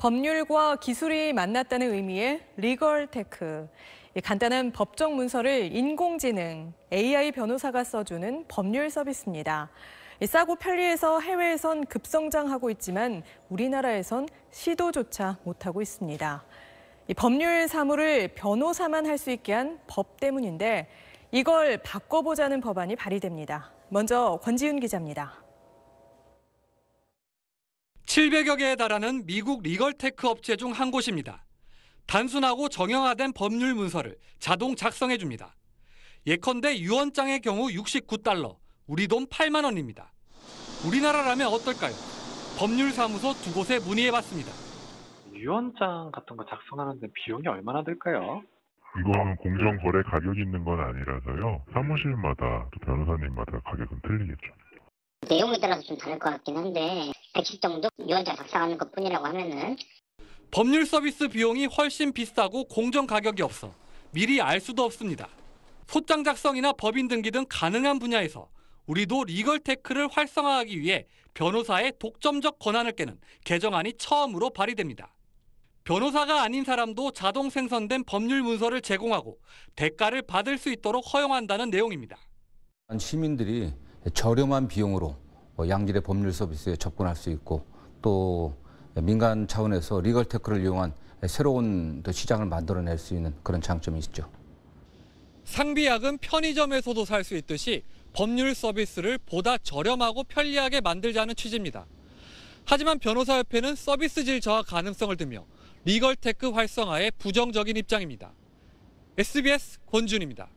법률과 기술이 만났다는 의미의 legal tech. 간단한 법적 문서를 인공지능, AI 변호사가 써주는 법률 서비스입니다. 싸고 편리해서 해외에선 급성장하고 있지만 우리나라에선 시도조차 못하고 있습니다. 법률 사무를 변호사만 할 수 있게 한 법 때문인데 이걸 바꿔보자는 법안이 발의됩니다. 먼저 권지윤 기자입니다. 700여 개에 달하는 미국 legal tech 업체 중 한 곳입니다. 단순하고 정형화된 법률 문서를 자동 작성해 줍니다. 예컨대 유언장의 경우 69달러, 우리 돈 8만 원입니다. 우리나라라면 어떨까요? 법률사무소 두 곳에 문의해 봤습니다. 유언장 같은 거 작성하는데 비용이 얼마나 들까요? 이거는 공정 거래 가격이 있는 건 아니라서요. 사무실마다 또 변호사님마다 가격은 틀리겠죠. 내용에 따라서 좀 다를 것 같긴 한데 110 정도 유언장 작성하는 것뿐이라고 하면은 법률 서비스 비용이 훨씬 비싸고 공정 가격이 없어 미리 알 수도 없습니다. 소장 작성이나 법인 등기 등 가능한 분야에서 우리도 리걸 테크를 활성화하기 위해 변호사의 독점적 권한을 깨는 개정안이 처음으로 발의됩니다. 변호사가 아닌 사람도 자동 생성된 법률 문서를 제공하고 대가를 받을 수 있도록 허용한다는 내용입니다. 시민들이 저렴한 비용으로 양질의 법률 서비스에 접근할 수 있고 또 민간 차원에서 legal tech를 이용한 새로운 시장을 만들어낼 수 있는 그런 장점이 있죠. 상비약은 편의점에서도 살 수 있듯이 법률 서비스를 보다 저렴하고 편리하게 만들자는 취지입니다. 하지만 변호사협회는 서비스 질 저하 가능성을 들며 legal tech 활성화에 부정적인 입장입니다. SBS 권준입니다.